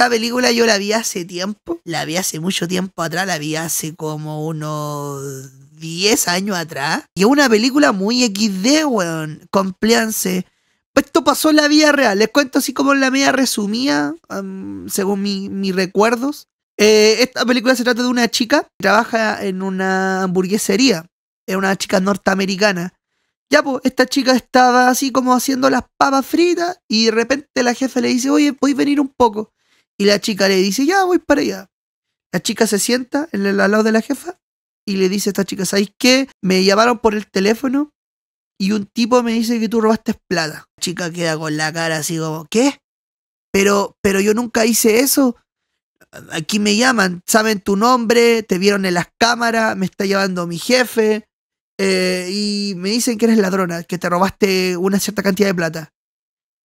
esta película yo la vi hace tiempo, la vi hace mucho tiempo atrás, la vi hace como unos 10 años atrás. Y es una película muy XD, weón. Compléanse. Esto pasó en la vida real. Les cuento así como en la media resumida, am, según mi- mis recuerdos. Eh, esta película se trata de una chica que trabaja en una hamburguesería. Es una chica norteamericana. Ya, pues, esta chica estaba así como haciendo las papas fritas y de repente la jefa le dice, oye, ¿puedes venir un poco? Y la chica le dice, ya, voy para allá. La chica se sienta en el, al lado de la jefa y le dice a esta chica, ¿sabes qué? Me llamaron por el teléfono y un tipo me dice que tú robaste plata. La chica queda con la cara así como, ¿qué? Pero, pero yo nunca hice eso. Aquí me llaman, saben tu nombre, te vieron en las cámaras, me está llevando mi jefe eh, y me dicen que eres ladrona, que te robaste una cierta cantidad de plata.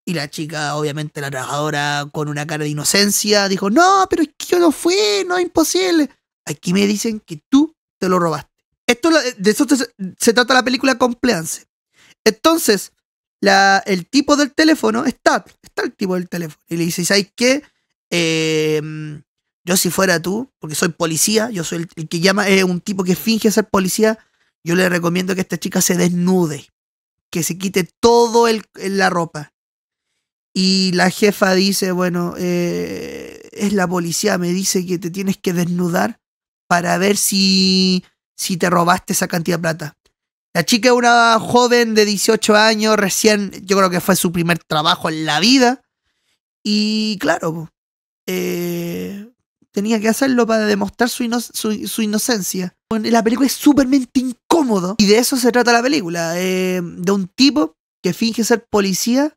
Y la chica, obviamente la trabajadora, con una cara de inocencia, dijo, no, pero es que yo no fui, no es imposible. Aquí me dicen que tú te lo robaste. Esto, de eso se, trata la película Compliance. Entonces, la, el tipo del teléfono está, está el tipo del teléfono. Y le dice, ¿sabes qué? Eh, yo si fuera tú, porque soy policía, yo soy el, el que llama, es un tipo que finge ser policía, yo le recomiendo que esta chica se desnude, que se quite todo el, la ropa. Y la jefa dice, bueno, eh, es la policía, me dice que te tienes que desnudar para ver si, si te robaste esa cantidad de plata. La chica es una joven de 18 años, recién, yo creo que fue su primer trabajo en la vida. Y claro, eh, tenía que hacerlo para demostrar su- su inocencia. Bueno, la película es súpermente incómodo. Y de eso se trata la película. eh, de un tipo que finge ser policía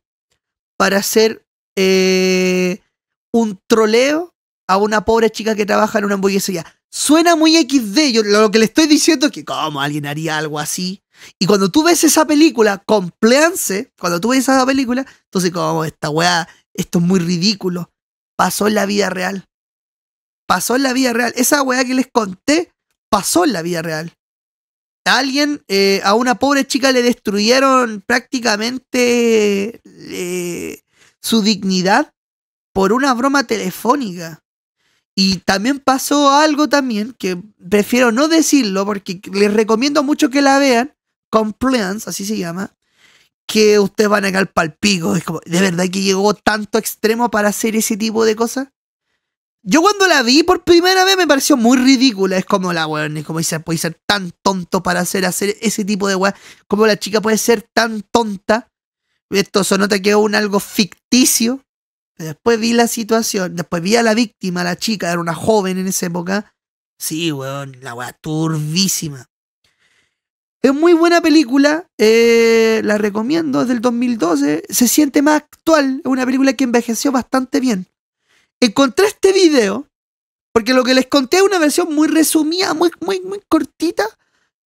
para hacer eh, un troleo a una pobre chica que trabaja en una hamburguesería. Suena muy XD. Yo lo que le estoy diciendo es que, ¿cómo alguien haría algo así? Y cuando tú ves esa película, Compléanse, cuando tú ves esa película, entonces, como esta weá, esto es muy ridículo. Pasó en la vida real. Pasó en la vida real. Esa weá que les conté, pasó en la vida real. Alguien, eh, a una pobre chica le destruyeron prácticamente eh, su dignidad por una broma telefónica. Y también pasó algo también que prefiero no decirlo porque les recomiendo mucho que la vean. Compliance, así se llama. Que ustedes van a caer pal pico. Es como, de verdad que llegó tanto extremo para hacer ese tipo de cosas. Yo cuando la vi por primera vez me pareció muy ridícula. Es como la weón, es como dice, puede ser tan tonto para hacer, hacer ese tipo de weón. Como la chica puede ser tan tonta. Esto se nota que es un algo ficticio. Después vi la situación, después vi a la víctima, la chica, era una joven en esa época. Sí, weón, la weá turbísima. Es muy buena película, eh, la recomiendo, es del 2012, se siente más actual, es una película que envejeció bastante bien. Encontré este video, porque lo que les conté es una versión muy resumida, muy, muy, muy cortita.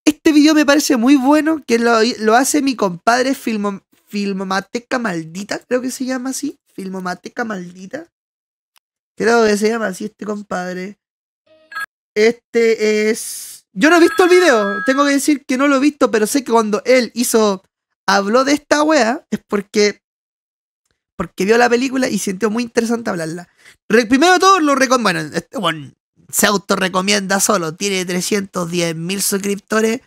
Este video me parece muy bueno, que lo, lo hace mi compadre Filmo, Filmomateca Maldita, creo que se llama así, Filmomateca Maldita. Creo que se llama así este compadre. Este es... Yo no he visto el video, tengo que decir que no lo he visto, pero sé que cuando él hizo, habló de esta wea, es porque porque vio la película y sintió muy interesante hablarla. Primero de todo, lo recomiendo. Bueno, este weón se autorrecomienda solo. Tiene 310 mil suscriptores.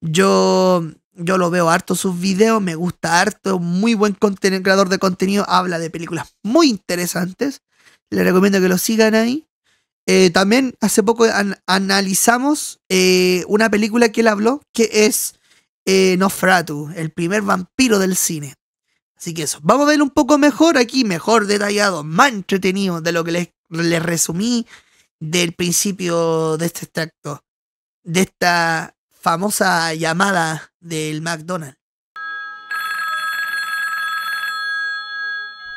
Yo, yo lo veo harto sus videos. Me gusta harto. Muy buen creador de contenido. Habla de películas muy interesantes. Le recomiendo que lo sigan ahí. Eh, también hace poco an- analizamos eh, una película que él habló que es eh, Nosferatu, el primer vampiro del cine. Así que eso, vamos a ver un poco mejor aquí, mejor detallado, más entretenido de lo que les, les resumí del principio de este extracto, de esta famosa llamada del McDonald's.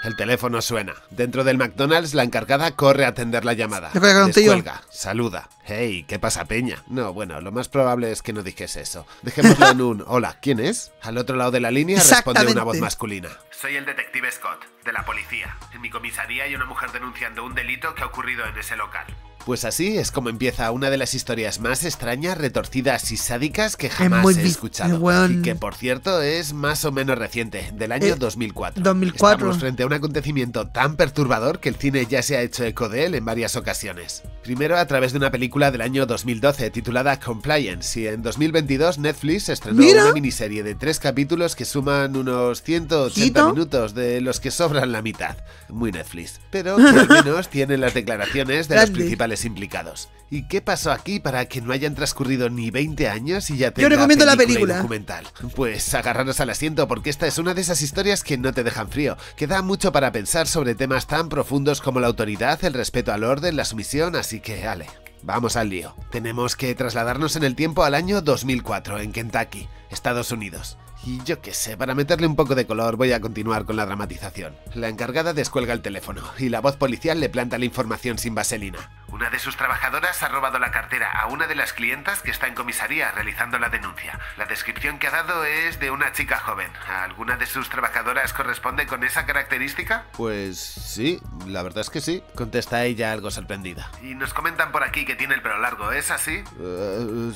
El teléfono suena. Dentro del McDonald's, la encargada corre a atender la llamada. Descuelga, saluda. Hey, ¿qué pasa, Peña? No, bueno, lo más probable es que no dijese eso. Dejémoslo en un hola, ¿quién es? Al otro lado de la línea responde una voz masculina. Soy el detective Scott, de la policía. En mi comisaría hay una mujer denunciando un delito que ha ocurrido en ese local. Pues así es como empieza una de las historias más extrañas, retorcidas y sádicas que jamás he escuchado. Y que por cierto es más o menos reciente, del año Eh, 2004. 2004. Estamos frente a un acontecimiento tan perturbador que el cine ya se ha hecho eco de él en varias ocasiones. Primero a través de una película del año 2012 titulada Compliance y en 2022 Netflix estrenó Mira. una miniserie de tres capítulos que suman unos 180 ¿Quito? minutos de los que sobran la mitad. Muy Netflix. Pero que al menos tienen las declaraciones de los Grande. Principales implicados. ¿Y qué pasó aquí para que no hayan transcurrido ni 20 años y ya Yo tenga recomiendo la película. documental? Pues agarraros al asiento porque esta es una de esas historias que no te dejan frío, que da mucho para pensar sobre temas tan profundos como la autoridad, el respeto al orden, la sumisión, así que ale. Vamos al lío. Tenemos que trasladarnos en el tiempo al año 2004, en Kentucky, Estados Unidos. Y yo qué sé, para meterle un poco de color voy a continuar con la dramatización. La encargada descuelga el teléfono y la voz policial le planta la información sin vaselina. Una de sus trabajadoras ha robado la cartera a una de las clientas que está en comisaría realizando la denuncia. La descripción que ha dado es de una chica joven. ¿Alguna de sus trabajadoras corresponde con esa característica? Pues sí, la verdad es que sí, contesta ella algo sorprendida. Y nos comentan por aquí que tiene el pelo largo, ¿es así?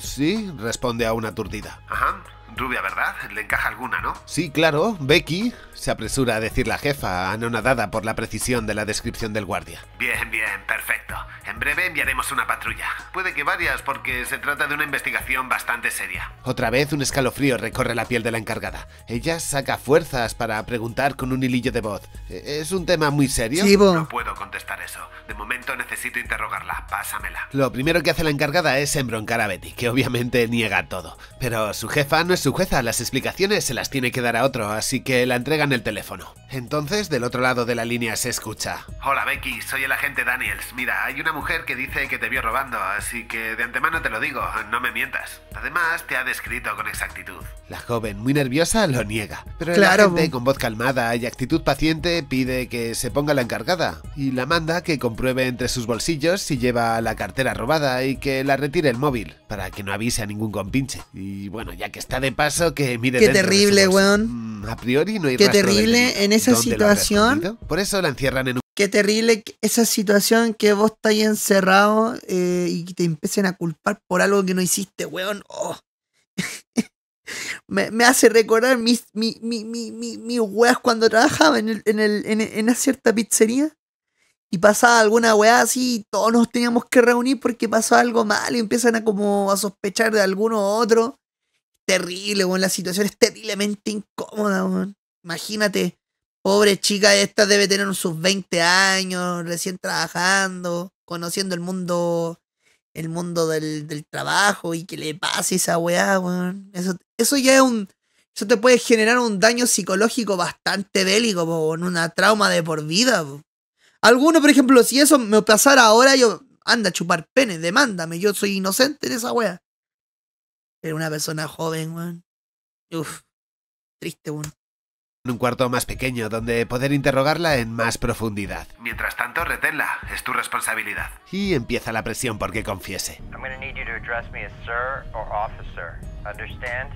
sí, responde aún aturdida. Ajá. Rubia, ¿verdad? Le encaja alguna, ¿no? Sí, claro, Becky, se apresura a decir la jefa, anonadada por la precisión de la descripción del guardia. Bien, bien, perfecto. En breve enviaremos una patrulla. Puede que varias, porque se trata de una investigación bastante seria. Otra vez un escalofrío recorre la piel de la encargada. Ella saca fuerzas para preguntar con un hilillo de voz. "¿E- ¿Es un tema muy serio? No puedo contestar eso. De momento necesito interrogarla. Pásamela. Lo primero que hace la encargada es embroncar a Betty, que obviamente niega todo. Pero su jefa no es su jueza, las explicaciones se las tiene que dar a otro, así que la entregan el teléfono. Entonces, del otro lado de la línea se escucha. Hola Becky, soy el agente Daniels. Mira, hay una mujer que dice que te vio robando, así que de antemano te lo digo, no me mientas. Además, te ha descrito con exactitud. La joven, muy nerviosa, lo niega. Pero el Claro, agente, po. con voz calmada y actitud paciente, pide que se ponga la encargada y la manda que compruebe entre sus bolsillos si lleva la cartera robada y que la retire el móvil, para que no avise a ningún compinche. Y bueno, ya que está de paso, que mire Qué de terrible, bolsa. weón. Mm, a priori no hay Qué terrible en esa ¿Dónde lo habrá situación. Por eso la encierran en un Qué terrible esa situación que vos estás ahí encerrado eh, y te empiecen a culpar por algo que no hiciste, weón. Oh. me, me hace recordar mis, mi, mi, mi, mi, mis weas cuando trabajaba en, el, en, el, en, en una cierta pizzería y pasaba alguna weá así y todos nos teníamos que reunir porque pasó algo mal y empiezan a como a sospechar de alguno u otro. Terrible, weón. La situación es terriblemente incómoda, weón. Imagínate. Pobre chica esta debe tener sus 20 años, recién trabajando, conociendo el mundo, el mundo del, del trabajo y que le pase esa weá, weón. Eso, eso ya es un, eso te puede generar un daño psicológico bastante bélico, po, una trauma de por vida. Alguno, por ejemplo, si eso me pasara ahora, yo, anda a chupar pene, demándame, yo soy inocente de esa weá. Pero una persona joven, weón. Uf, triste, weón. en un cuarto más pequeño donde poder interrogarla en más profundidad. Mientras tanto, reténla, es tu responsabilidad. Y empieza la presión porque confiese. I'm gonna need you to address me as sir or officer. Understand?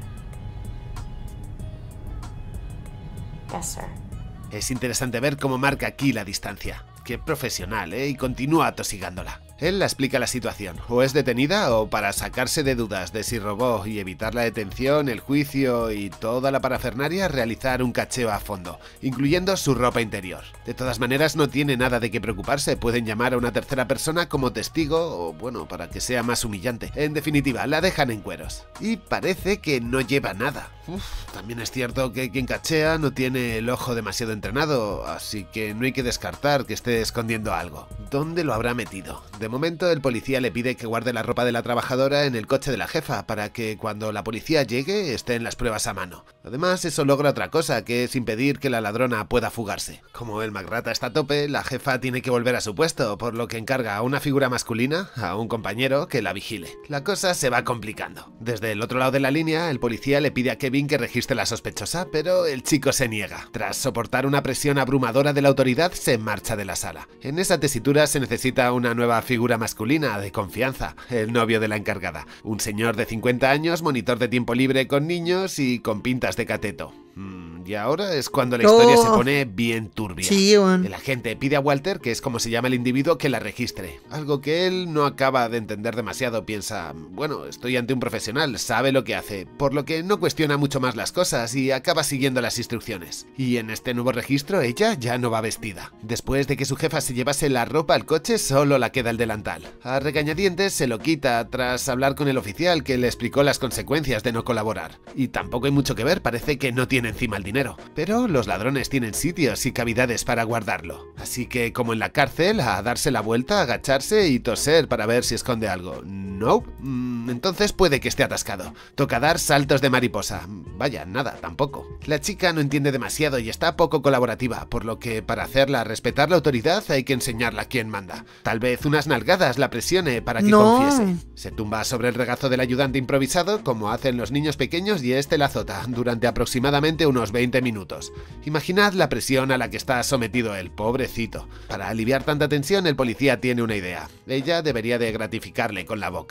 Yes, sir. Es interesante ver cómo marca aquí la distancia. Qué profesional, ¿eh? Y continúa atosigándola. Él la explica la situación. O es detenida o para sacarse de dudas de si robó y evitar la detención, el juicio y toda la parafernaria, realizar un cacheo a fondo, incluyendo su ropa interior. De todas maneras, no tiene nada de qué preocuparse. Pueden llamar a una tercera persona como testigo o, bueno, para que sea más humillante. En definitiva, la dejan en cueros. Y parece que no lleva nada. Uf, también es cierto que quien cachea no tiene el ojo demasiado entrenado, así que no hay que descartar que esté escondiendo algo. ¿Dónde lo habrá metido? Momento, el policía le pide que guarde la ropa de la trabajadora en el coche de la jefa para que cuando la policía llegue estén las pruebas a mano. Además, eso logra otra cosa, que es impedir que la ladrona pueda fugarse. Como el magrata está a tope, la jefa tiene que volver a su puesto, por lo que encarga a una figura masculina, a un compañero, que la vigile. La cosa se va complicando. Desde el otro lado de la línea, el policía le pide a Kevin que registre la sospechosa, pero el chico se niega. Tras soportar una presión abrumadora de la autoridad, se marcha de la sala. En esa tesitura se necesita una nueva figura masculina de confianza, el novio de la encargada. Un señor de 50 años, monitor de tiempo libre con niños y con pintas de cateto. Mm, y ahora es cuando la historia se pone bien turbia. Sí, weón. El agente pide a Walter, que es como se llama el individuo, que la registre. Algo que él no acaba de entender demasiado. Piensa, bueno, estoy ante un profesional, sabe lo que hace, por lo que no cuestiona mucho más las cosas y acaba siguiendo las instrucciones. Y en este nuevo registro ella ya no va vestida. Después de que su jefa se llevase la ropa al coche, solo la queda el delantal. A regañadientes se lo quita tras hablar con el oficial que le explicó las consecuencias de no colaborar. Y tampoco hay mucho que ver, parece que no tiene encima el dinero. Pero los ladrones tienen sitios y cavidades para guardarlo. Así que, como en la cárcel, a darse la vuelta, agacharse y toser para ver si esconde algo. No, mm, entonces puede que esté atascado. Toca dar saltos de mariposa. Vaya, nada, tampoco. La chica no entiende demasiado y está poco colaborativa, por lo que para hacerla respetar la autoridad hay que enseñarla quién manda. Tal vez unas nalgadas la presione para que No. confiese. Se tumba sobre el regazo del ayudante improvisado, como hacen los niños pequeños, y este la azota durante aproximadamente unos 20 minutos. Imaginad la presión a la que está sometido el pobrecito. Para aliviar tanta tensión, el policía tiene una idea. Ella debería de gratificarle con la boca.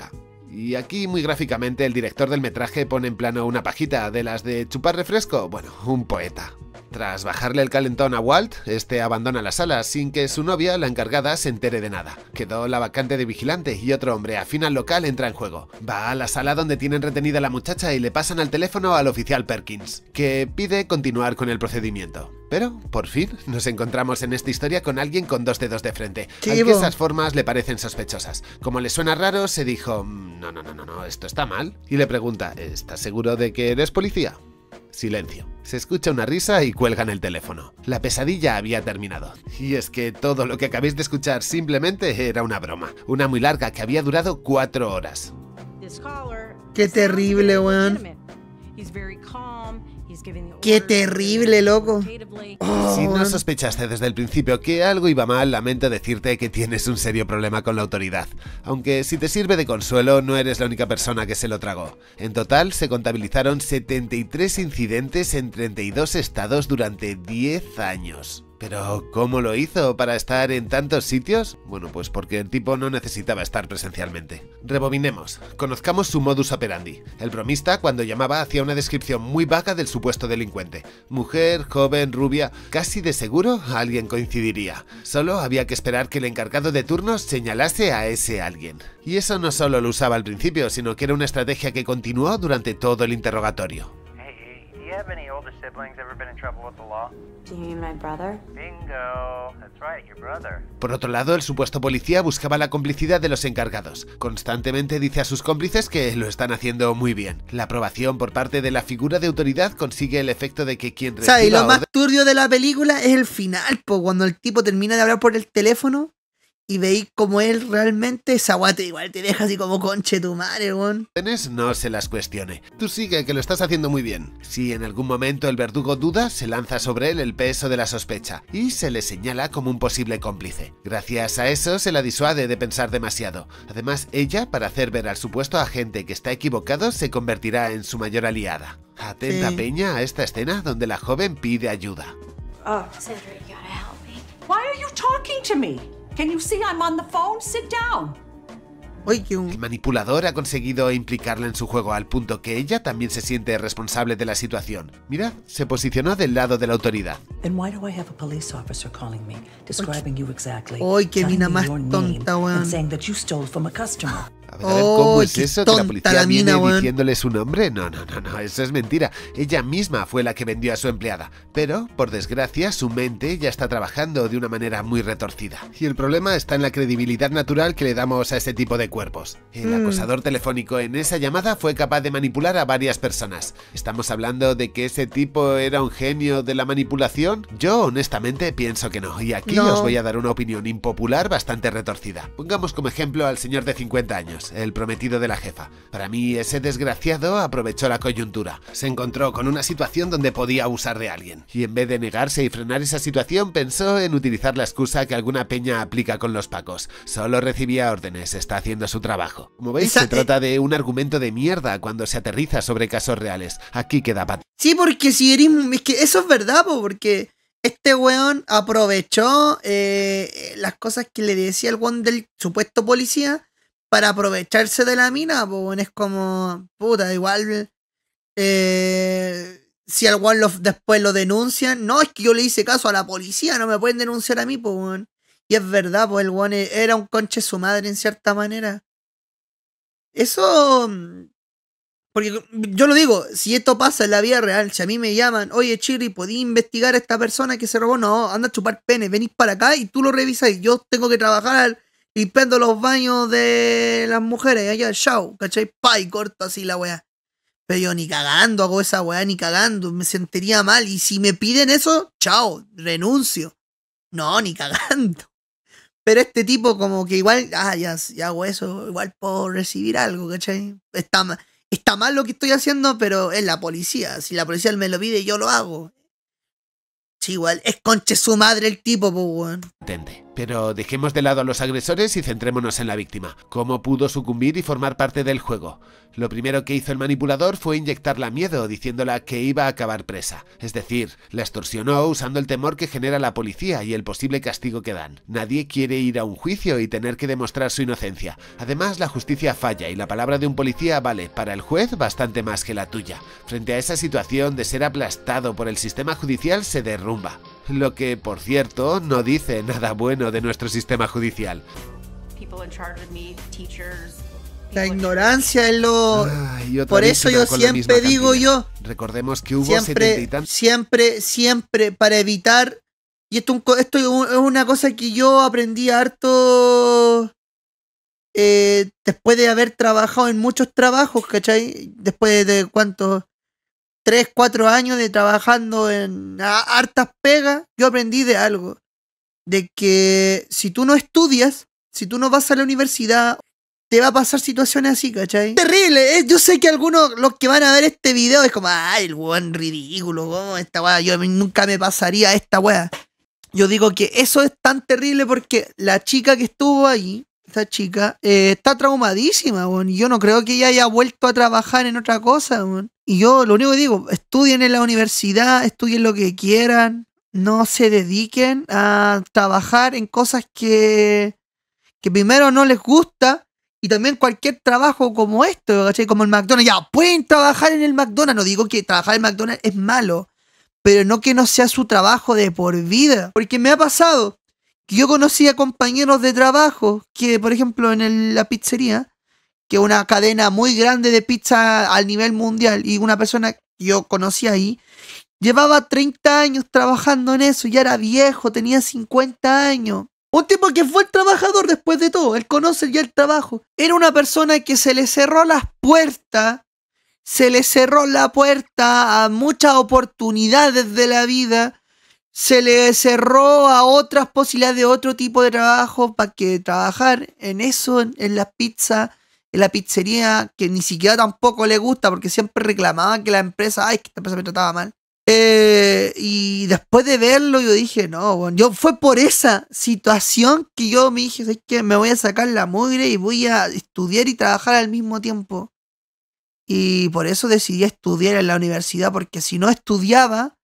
Y aquí, muy gráficamente, el director del metraje pone en plano una pajita de las de chupar refresco. Bueno, un poeta. Tras bajarle el calentón a Walt, este abandona la sala sin que su novia, la encargada, se entere de nada. Quedó la vacante de vigilante y otro hombre afín al local entra en juego. Va a la sala donde tienen retenida a la muchacha y le pasan al teléfono al oficial Perkins, que pide continuar con el procedimiento. Pero, por fin, nos encontramos en esta historia con alguien con dos dedos de frente, Sí, al que bo. esas formas le parecen sospechosas. Como le suena raro, se dijo, "Mm, no, no, no, no, no, esto está mal. Y le pregunta, ¿estás seguro de que eres policía? Silencio. Se escucha una risa y cuelgan el teléfono. La pesadilla había terminado. Y es que todo lo que acabéis de escuchar simplemente era una broma. Una muy larga que había durado cuatro horas. Qué terrible, weón. Qué terrible, loco. Oh, Si no sospechaste desde el principio que algo iba mal, lamento decirte que tienes un serio problema con la autoridad. Aunque si te sirve de consuelo, no eres la única persona que se lo tragó. En total, se contabilizaron 73 incidentes en 32 estados durante 10 años. Pero, ¿cómo lo hizo para estar en tantos sitios? Bueno, pues porque el tipo no necesitaba estar presencialmente. Rebobinemos. Conozcamos su modus operandi. El bromista, cuando llamaba, hacía una descripción muy vaga del supuesto delincuente. Mujer, joven, rubia, casi de seguro alguien coincidiría. Solo había que esperar que el encargado de turnos señalase a ese alguien. Y eso no solo lo usaba al principio, sino que era una estrategia que continuó durante todo el interrogatorio. You have any older siblings ever been in trouble with the law? Do you mean my brother? Bingo. That's right, your brother. Por otro lado, el supuesto policía buscaba la complicidad de los encargados. Constantemente dice a sus cómplices que lo están haciendo muy bien. La aprobación por parte de la figura de autoridad consigue el efecto de que quien O sea, y reciba lo más turbio de la película es el final, po, cuando el tipo termina de hablar por el teléfono y veis como él realmente, esa guate igual te deja así como conche tu madre, weón. no se las cuestione. Tú sigue que lo estás haciendo muy bien. Si en algún momento el verdugo duda, se lanza sobre él el peso de la sospecha y se le señala como un posible cómplice. Gracias a eso se la disuade de pensar demasiado. Además, ella, para hacer ver al supuesto agente que está equivocado, se convertirá en su mayor aliada. Atenta Sí. Peña a esta escena donde la joven pide ayuda. Oh, Sandra, you gotta help me. Why are you talking to me? Can you see I'm on the phone? Sit down. El un... manipulador ha conseguido implicarla en su juego al punto que ella también se siente responsable de la situación. Mira, se posicionó del lado de la autoridad. Then why do I have a police officer calling me, describing you exactly, Ay, qué mina más tonta, weón. A ver, a ver, ¿cómo Ay, es eso? ¿Que la policía la viene mina, weón. diciéndole su nombre? No, no, no, no, eso es mentira. Ella misma fue la que vendió a su empleada. Pero, por desgracia, su mente ya está trabajando de una manera muy retorcida. Y el problema está en la credibilidad natural que le damos a ese tipo de cuerpos. El Mm. acosador telefónico en esa llamada fue capaz de manipular a varias personas. ¿Estamos hablando de que ese tipo era un genio de la manipulación? Yo, honestamente, pienso que no. Y aquí No. os voy a dar una opinión impopular bastante retorcida. Pongamos como ejemplo al señor de 50 años, el prometido de la jefa. Para mí, ese desgraciado aprovechó la coyuntura. Se encontró con una situación donde podía abusar de alguien. Y en vez de negarse y frenar esa situación, pensó en utilizar la excusa que alguna peña aplica con los pacos. Solo recibía órdenes, está haciendo su trabajo. Como veis, Esa- se trata de un argumento de mierda cuando se aterriza sobre casos reales. Aquí queda pat. Sí, porque si eres... Es que eso es verdad, po, porque este weón aprovechó eh, las cosas que le decía el weón del supuesto policía para aprovecharse de la mina, weón. Es como... Puta, igual... eh, si al lo- después lo denuncian, no, es que yo le hice caso a la policía, no me pueden denunciar a mí, pues. Y es verdad, pues el weón e- era un conche su madre en cierta manera. Eso. Porque yo lo digo, si esto pasa en la vida real, si a mí me llaman, oye Chiri, ¿podí investigar a esta persona que se robó? No, anda a chupar pene, venís para acá y tú lo revisas y yo tengo que trabajar limpiando los baños de las mujeres allá, chao, ¿cachai? Pa, y corto así la weá. Pero yo ni cagando hago esa weá, ni cagando, me sentiría mal. Y si me piden eso, chao, renuncio. No, ni cagando. Pero este tipo como que igual, ah, ya, hago eso, igual puedo recibir algo, ¿cachai? Está, está mal lo que estoy haciendo, pero es la policía. Si la policía me lo pide, yo lo hago. Sí, igual, es conche su madre el tipo, pues, weón. Tente. Pero dejemos de lado a los agresores y centrémonos en la víctima. ¿Cómo pudo sucumbir y formar parte del juego? Lo primero que hizo el manipulador fue inyectarla miedo, diciéndola que iba a acabar presa. Es decir, la extorsionó usando el temor que genera la policía y el posible castigo que dan. Nadie quiere ir a un juicio y tener que demostrar su inocencia. Además, la justicia falla y la palabra de un policía vale para el juez bastante más que la tuya. Frente a esa situación de ser aplastado por el sistema judicial se derrumba. Lo que, por cierto, no dice nada bueno de nuestro sistema judicial. La ignorancia es lo... Ay, Por eso yo siempre digo yo, Recordemos que hubo y siempre, siempre, siempre para evitar. Y esto, esto es un- es una cosa que yo aprendí harto eh, después de haber trabajado en muchos trabajos, ¿cachai? Después de cuántos, tres, cuatro años de trabajando en hartas pegas, yo aprendí de algo. De que si tú no estudias, si tú no vas a la universidad, te va a pasar situaciones así, ¿cachai? Terrible, ¿eh? yo sé que algunos, los que van a ver este video, es como, ay, el weón ridículo, ¿cómo esta weá? Yo nunca me pasaría esta weá. Yo digo que eso es tan terrible porque la chica que estuvo ahí, esta chica, eh, está traumadísima, weón. Yo no creo que ella haya vuelto a trabajar en otra cosa, weón. Y yo lo único que digo, estudien en la universidad, estudien lo que quieran, no se dediquen a trabajar en cosas que, que primero no les gusta y también cualquier trabajo como esto. Como el McDonald's. Ya, pueden trabajar en el McDonald's. No digo que trabajar en McDonald's es malo, pero no que no sea su trabajo de por vida. Porque me ha pasado que yo conocía compañeros de trabajo que, por ejemplo, en el- la pizzería, que es una cadena muy grande de pizza al nivel mundial, y una persona que yo conocí ahí, llevaba 30 años trabajando en eso, ya era viejo, tenía 50 años. Un tipo que fue el trabajador después de todo, él conoce ya el trabajo. Era una persona que se le cerró las puertas, se le cerró la puerta a muchas oportunidades de la vida, se le cerró a otras posibilidades de otro tipo de trabajo para que trabajar en eso, en, la pizza, en la pizzería, que ni siquiera tampoco le gusta porque siempre reclamaba que la empresa, ay, que esta empresa me trataba mal. Eh, y después de verlo, yo dije, no, bueno, yo fue por esa situación que yo me dije, es que me voy a sacar la mugre y voy a estudiar y trabajar al mismo tiempo. Y por eso decidí estudiar en la universidad, porque si no estudiaba,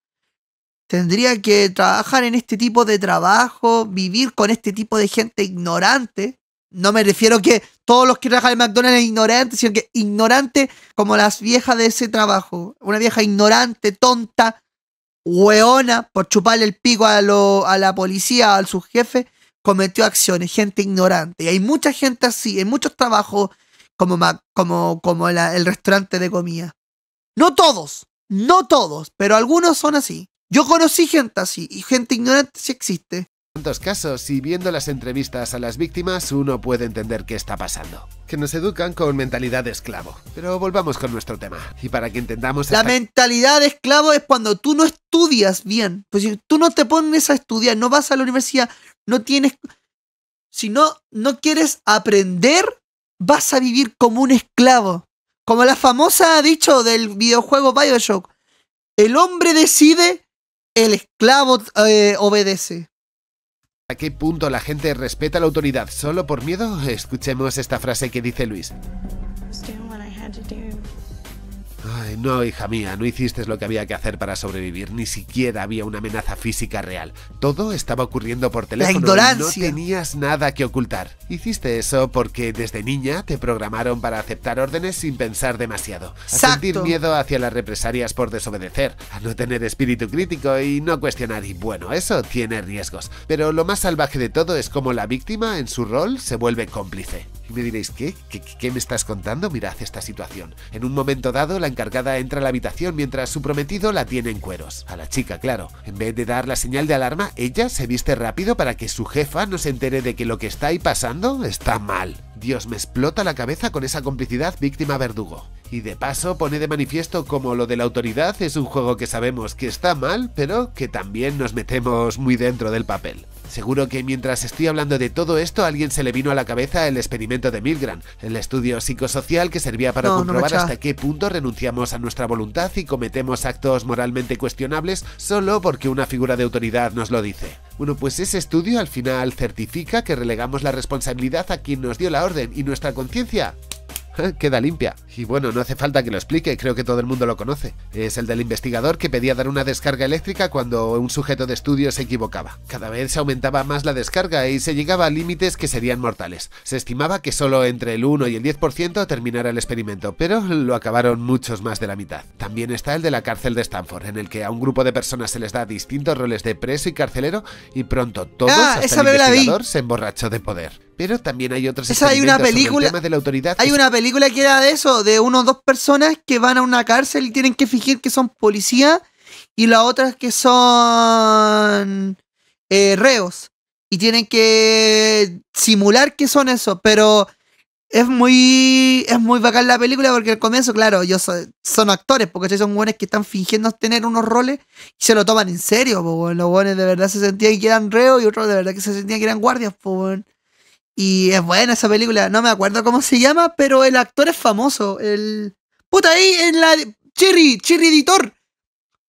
tendría que trabajar en este tipo de trabajo, vivir con este tipo de gente ignorante. No me refiero que todos los que trabajan en McDonald's ignorantes, sino que ignorante como las viejas de ese trabajo. Una vieja ignorante, tonta, hueona, por chuparle el pico a, lo- a la policía, a su jefe, cometió acciones, gente ignorante. Y hay mucha gente así, en muchos trabajos como, como, como el restaurante de comida. No todos, no todos, pero algunos son así. Yo conocí gente así, y gente ignorante sí existe. Tantos casos y viendo las entrevistas a las víctimas uno puede entender qué está pasando. Que nos educan con mentalidad de esclavo. Pero volvamos con nuestro tema. Y para que entendamos... La mentalidad de esclavo es cuando tú no estudias bien. Pues si tú no te pones a estudiar, no vas a la universidad, no tienes... Si no, no quieres aprender, vas a vivir como un esclavo. Como la famosa ha dicho del videojuego Bioshock. El hombre decide, el esclavo eh, obedece. ¿A qué punto la gente respeta la autoridad solo por miedo? Escuchemos esta frase que dice Luis. No, hija mía, no hiciste lo que había que hacer para sobrevivir. Ni siquiera había una amenaza física real. Todo estaba ocurriendo por teléfono. y ignorancia. no tenías nada que ocultar. Hiciste eso porque desde niña te programaron para aceptar órdenes sin pensar demasiado. A Exacto. sentir miedo hacia las represalias por desobedecer, a no tener espíritu crítico y no cuestionar. Y bueno, eso tiene riesgos. Pero lo más salvaje de todo es cómo la víctima, en su rol, se vuelve cómplice. Y me diréis, ¿qué? ¿Qué, me estás contando? Mirad esta situación. En un momento dado, la encargada entra a la habitación mientras su prometido la tiene en cueros. A la chica, claro. En vez de dar la señal de alarma, ella se viste rápido para que su jefa no se entere de que lo que está ahí pasando está mal. Dios, me explota la cabeza con esa complicidad víctima-verdugo. Y de paso pone de manifiesto como lo de la autoridad es un juego que sabemos que está mal, pero que también nos metemos muy dentro del papel. Seguro que mientras estoy hablando de todo esto, a alguien se le vino a la cabeza el experimento de Milgram, el estudio psicosocial que servía para No, comprobar hasta qué punto renunciamos a nuestra voluntad y cometemos actos moralmente cuestionables solo porque una figura de autoridad nos lo dice. Bueno, pues ese estudio al final certifica que relegamos la responsabilidad a quien nos dio la orden y nuestra conciencia queda limpia. Y bueno, no hace falta que lo explique, creo que todo el mundo lo conoce. Es el del investigador que pedía dar una descarga eléctrica cuando un sujeto de estudio se equivocaba. Cada vez se aumentaba más la descarga y se llegaba a límites que serían mortales. Se estimaba que solo entre el 1 y el 10% terminara el experimento, pero lo acabaron muchos más de la mitad. También está el de la cárcel de Stanford, en el que a un grupo de personas se les da distintos roles de preso y carcelero y pronto todos Ah, hasta el vi. investigador se emborrachó de poder. Pero también hay otros Esa hay una película- de la autoridad. Hay una película que era de eso, de uno o dos personas que van a una cárcel y tienen que fingir que son policías y las otras que son eh, reos. Y tienen que simular que son eso, pero es muy es muy bacán la película porque al comienzo, claro, ellos son, son actores, porque son buenos que están fingiendo tener unos roles y se lo toman en serio, po, los buenos de verdad se sentían que eran reos y otros de verdad que se sentían que eran guardias, po. Y es buena esa película, no me acuerdo cómo se llama, pero el actor es famoso. El. Puta, ahí en la. Chirri, Chirri Editor.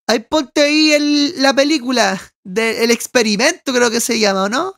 Ahí ponte ahí el, la película del experimento, creo que se llama, ¿o no?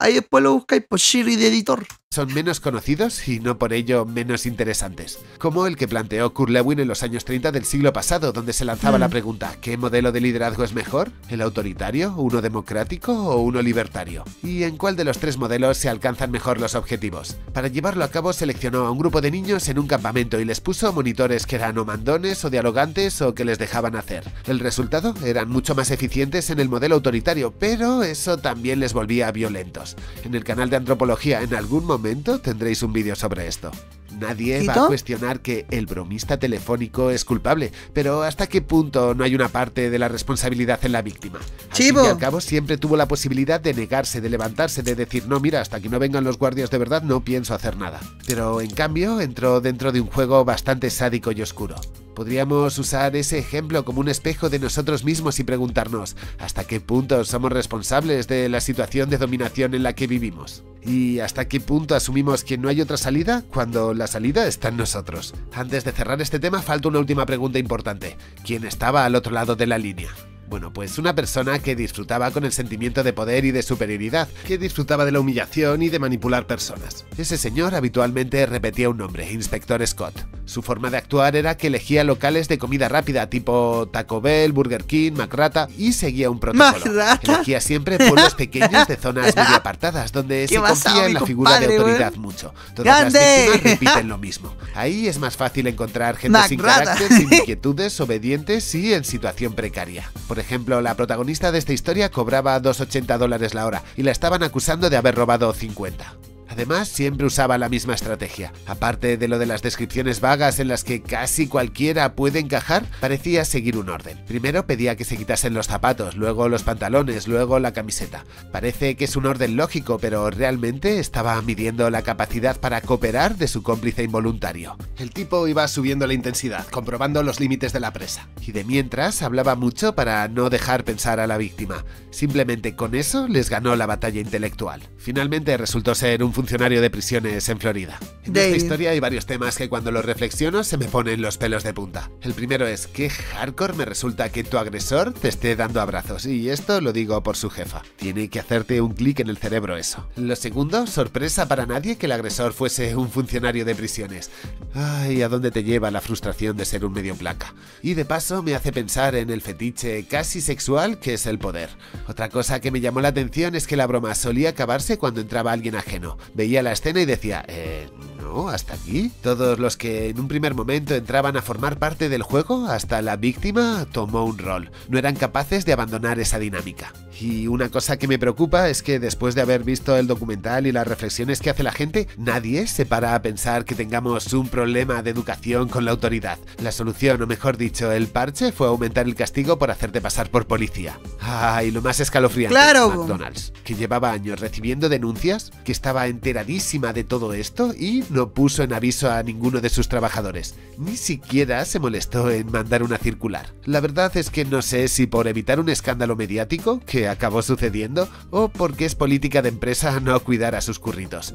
Ahí después lo buscáis por Chirri de Editor. son menos conocidos y no por ello menos interesantes, como el que planteó Kurt Lewin en los años 30 del siglo pasado, donde se lanzaba Mm. la pregunta ¿qué modelo de liderazgo es mejor? ¿El autoritario, uno democrático o uno libertario? ¿Y en cuál de los tres modelos se alcanzan mejor los objetivos? Para llevarlo a cabo seleccionó a un grupo de niños en un campamento y les puso monitores que eran o mandones o dialogantes o que les dejaban hacer. El resultado eran mucho más eficientes en el modelo autoritario, pero eso también les volvía violentos. En el canal de antropología en algún momento tendréis un vídeo sobre esto. Nadie va a cuestionar que el bromista telefónico es culpable, pero ¿hasta qué punto no hay una parte de la responsabilidad en la víctima? Al Sí, fin y al cabo siempre tuvo la posibilidad de negarse, de levantarse, de decir no, mira, hasta que no vengan los guardias de verdad no pienso hacer nada. Pero en cambio entró dentro de un juego bastante sádico y oscuro. Podríamos usar ese ejemplo como un espejo de nosotros mismos y preguntarnos hasta qué punto somos responsables de la situación de dominación en la que vivimos. Y hasta qué punto asumimos que no hay otra salida cuando la salida está en nosotros. Antes de cerrar este tema falta una última pregunta importante. ¿Quién estaba al otro lado de la línea? Bueno, pues una persona que disfrutaba con el sentimiento de poder y de superioridad, que disfrutaba de la humillación y de manipular personas. Ese señor habitualmente repetía un nombre, Inspector Scott. Su forma de actuar era que elegía locales de comida rápida tipo Taco Bell, Burger King, Macrata y seguía un protocolo. ¿Macrata? Elegía siempre pueblos pequeños de zonas medio apartadas donde se confía en la figura de autoridad mucho. Todas las víctimas repiten lo mismo. Ahí es más fácil encontrar gente sin carácter, sin inquietudes, obedientes y en situación precaria. Por ejemplo, la protagonista de esta historia cobraba 2,80 dólares la hora y la estaban acusando de haber robado 50. Además, siempre usaba la misma estrategia. Aparte de lo de las descripciones vagas en las que casi cualquiera puede encajar, parecía seguir un orden. Primero pedía que se quitasen los zapatos, luego los pantalones, luego la camiseta. Parece que es un orden lógico, pero realmente estaba midiendo la capacidad para cooperar de su cómplice involuntario. El tipo iba subiendo la intensidad, comprobando los límites de la presa. Y de mientras hablaba mucho para no dejar pensar a la víctima. Simplemente con eso les ganó la batalla intelectual. Finalmente resultó ser un funcionario de prisiones en Florida. En esta historia hay varios temas que cuando los reflexiono se me ponen los pelos de punta. El primero es que hardcore me resulta que tu agresor te esté dando abrazos, y esto lo digo por su jefa. Tiene que hacerte un clic en el cerebro eso. Lo segundo, sorpresa para nadie que el agresor fuese un funcionario de prisiones. Ay, ¿a dónde te lleva la frustración de ser un medio placa? Y de paso me hace pensar en el fetiche casi sexual que es el poder. Otra cosa que me llamó la atención es que la broma solía acabarse cuando entraba alguien ajeno. Veía la escena y decía, eh, no, hasta aquí. Todos los que en un primer momento entraban a formar parte del juego, hasta la víctima tomó un rol. No eran capaces de abandonar esa dinámica. Y una cosa que me preocupa es que después de haber visto el documental y las reflexiones que hace la gente, nadie se para a pensar que tengamos un problema de educación con la autoridad. La solución, o mejor dicho, el parche fue aumentar el castigo por hacerte pasar por policía. Ah, y lo más escalofriante, Claro. McDonald's, que llevaba años recibiendo denuncias, que estaba enteradísima de todo esto y no puso en aviso a ninguno de sus trabajadores. Ni siquiera se molestó en mandar una circular. La verdad es que no sé si por evitar un escándalo mediático, que acabó sucediendo, o porque es política de empresa no cuidar a sus curritos.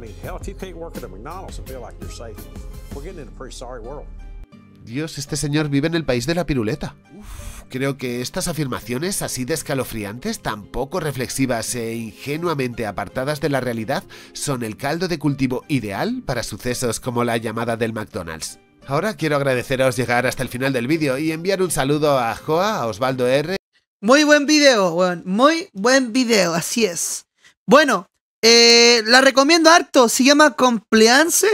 Dios, este señor vive en el país de la piruleta. Uf, creo que estas afirmaciones así de escalofriantes, tan poco reflexivas e ingenuamente apartadas de la realidad, son el caldo de cultivo ideal para sucesos como la llamada del McDonald's. Ahora quiero agradeceros llegar hasta el final del vídeo y enviar un saludo a Joa, a Osvaldo R, Muy buen weón. Muy buen video, así es. Bueno, eh, la recomiendo harto. Se llama Compliance.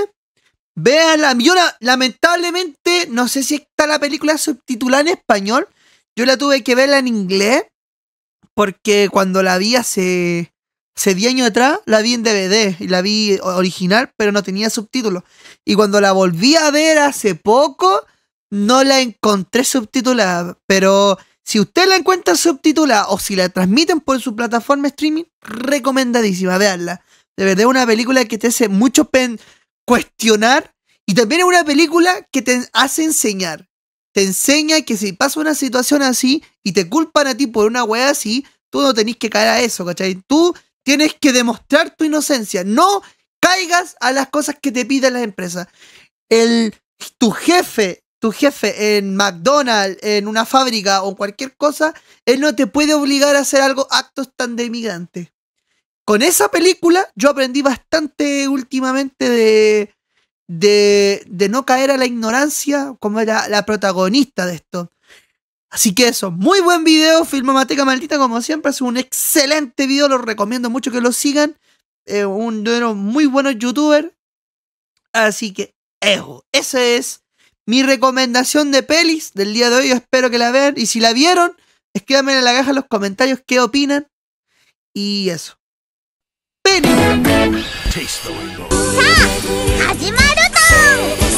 Véanla. Yo la- lamentablemente no sé si está la película subtitulada en español. Yo la tuve que verla en inglés. Porque cuando la vi hace, hace 10 años atrás, la vi en DVD. Y la vi original, pero no tenía subtítulos. Y cuando la volví a ver hace poco, no la encontré subtitulada. Pero si usted la encuentra subtitulada o si la transmiten por su plataforma streaming, recomendadísima, veanla. De verdad es una película que te hace mucho pen cuestionar y también es una película que te hace enseñar. Te enseña que si pasa una situación así y te culpan a ti por una wea así, tú no tenés que caer a eso, ¿cachai? Tú tienes que demostrar tu inocencia. No caigas a las cosas que te piden las empresas. El, tu jefe, tu jefe en McDonald's, en una fábrica o cualquier cosa, él no te puede obligar a hacer algo, actos tan de inmigrante. Con esa película yo aprendí bastante últimamente de, de, de no caer a la ignorancia como era la protagonista de esto. Así que eso, muy buen video, Filmomateca Maldita, como siempre, es un excelente video, los recomiendo mucho que lo sigan. Eh, un de unos muy buenos youtubers. Así que, eso, esa es mi recomendación de pelis del día de hoy. Yo espero que la vean. Y si la vieron, escríbanme en la caja en los comentarios qué opinan. Y eso. Peli. Woo!